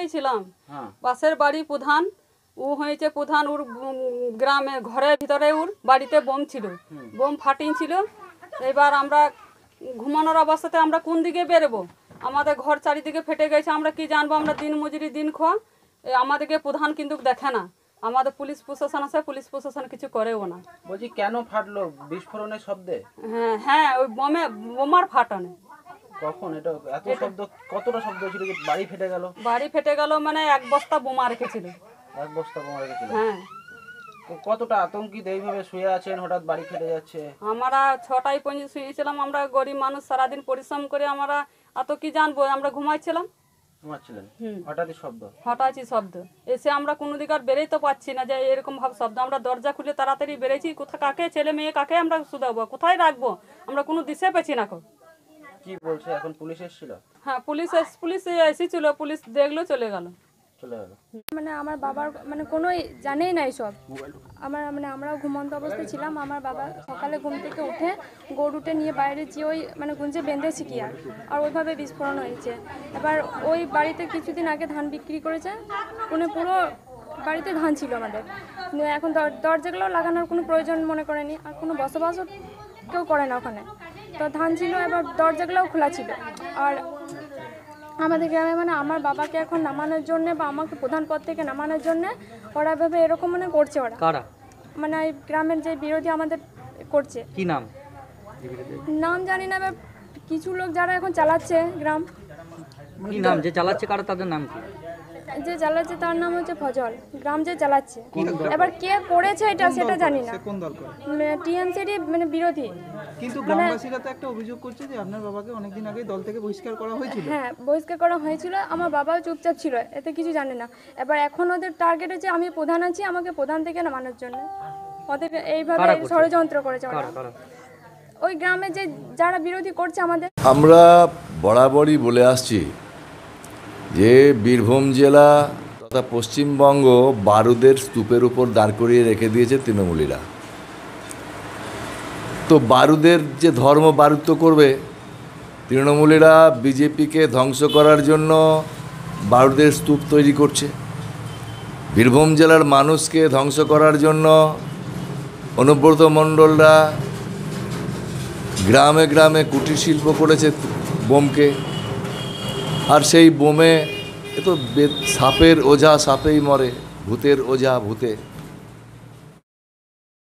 বাসাতেই ছিলাম। হ্যাঁ। পাশের বাড়ি প্রধান ও হয়েছে প্রধান ওর গ্রামে ঘরের ভিতরে ওর বাড়িতে বোম ছিল। বোম ফাটিং ছিল। এবার আমরা ঘুমানোর অবস্থাতে আমরা কোন দিকে বেরোবো? আমাদের ঘর চারিদিকে ফেটে গেছে আমরা কি জানব? আমরা দিন মজুরি দিন খোয়া। আমাদেরকে প্রধান কিন্তু দেখে না। আমাদের পুলিশ প্রশাসন আছে পুলিশ প্রশাসন কিছু করেও না। বলছি কেন ফাটলো? বিস্ফোরণের শব্দে? হ্যাঁ হ্যাঁ ওই বোমে বোমার ফাটানে। কখন? এটা এত শব্দ কতটা শব্দ হয়েছিল যে বাড়ি ফেটে গেল? বাড়ি ফেটে গেল মানে এক বস্তা বোমা রেখেছিল। এক বস্তা বোমা রেখেছিল? হ্যাঁ। কতটা আতঙ্কিত এইভাবে শুয়ে আছেন? হঠাৎ বাড়ি ফেটে যাচ্ছে। আমরা ছটায় পর্যন্ত শুয়েছিলাম। আমরা গরিব মানুষ সারাদিন পরিশ্রম করে আমরা এত কি জানব? আমরা ঘুমাইছিলাম ঘুমাচ্ছিলেন? হঠাৎই শব্দ? হঠাৎই শব্দ। এসে আমরা কোনো দিকে আর পাচ্ছি না যে এরকম ভাবে শব্দ। আমরা দরজা খুলে তাড়াতাড়ি কোথায় কাকে? ছেলে মেয়ে কাকে আমরা শুধাবো? কোথায় রাখব? আমরা কোনো দিশে পেছি না কো। কি বলছে? এখন পুলিশ এসেছিল? হ্যাঁ পুলিশ এস- পুলিশ এসেছিল পুলিশ দেখল চলে গেল। চলে গেল। মানে আমার বাবার মানে কোনো জানেই না সব। আমার মানে আমরাও ঘুমন্ত অবস্থায় ছিলাম আমার বাবা সকালে ঘুম থেকে উঠে গরুটে নিয়ে বাইরে যে ওই মানে গুঞ্জে বেঁধেছি কি আর আর ওইভাবে বিস্ফোরণ হয়েছে। এবার ওই বাড়িতে কিছুদিন আগে ধান বিক্রি করেছে মানে পুরো বাড়িতে ধান ছিল আমাদের। এখন দর- দরজাগুলো লাগানোর কোনো প্রয়োজন মনে করেনি আর কোনো বসবাসও কেউ করে না ওখানে। তো ধান ছিল এবার দরজাগুলোও খোলা ছিল। আর আমাদের গ্রামে মানে আমার বাবাকে এখন নামানোর জন্য বা আমাকে প্রধান পদ থেকে নামানোর জন্য ওরা ভেবে এরকম মানে করছে ওরা। কারা? মানে এই গ্রামের যে বিরোধী আমাদের করছে। কি নাম? নাম জানি না এবার কিছু লোক যারা এখন চালাচ্ছে গ্রাম। কি নাম? যে চালাচ্ছে কারা তাদের নাম কি? যে চালাচ্ছে তার নাম হচ্ছে ফজল। গ্রাম যে চালাচ্ছে। এবার কে করেছে এটা সেটা জানি না। কোন দল করে? টিএমসিরই মানে বিরোধী। কিন্তু গ্রামবাসীরা তো একটা অভিযোগ করছে যে আপনার বাবাকে অনেকদিন আগে দল থেকে বহিষ্কার করা হয়েছিল। হ্যাঁ বহিষ্কার করা হয়েছিল। আমার বাবাও চুপচাপ ছিল এতে কিছু জানে না। এবার এখন ওদের টার্গেট হচ্ছে আমি প্রধান আছি আমাকে প্রধান থেকে নামানোর জন্য। ওদের এইভাবে ষড়যন্ত্র করেছে ওরা কারা কারা? ওই গ্রামে যে যারা বিরোধী করছে আমাদের। আমরা বরাবরই বলে আসছি যে বীরভূম জেলা তথা পশ্চিমবঙ্গ বারুদের স্তূপের উপর দাঁড় করিয়ে রেখে দিয়েছে তৃণমূলীরা। তো বারুদের যে ধর্ম বারুত্ব করবে, তৃণমূলীরা বিজেপিকে ধ্বংস করার জন্য বারুদের স্তূপ তৈরি করছে। বীরভূম জেলার মানুষকে ধ্বংস করার জন্য অনুব্রত মণ্ডলরা গ্রামে গ্রামে কুটির শিল্প করেছে বোমকে। আর সেই বোমে এ তো সাপের ওঝা সাপেই মরে, ভূতের ওঝা ভূতে।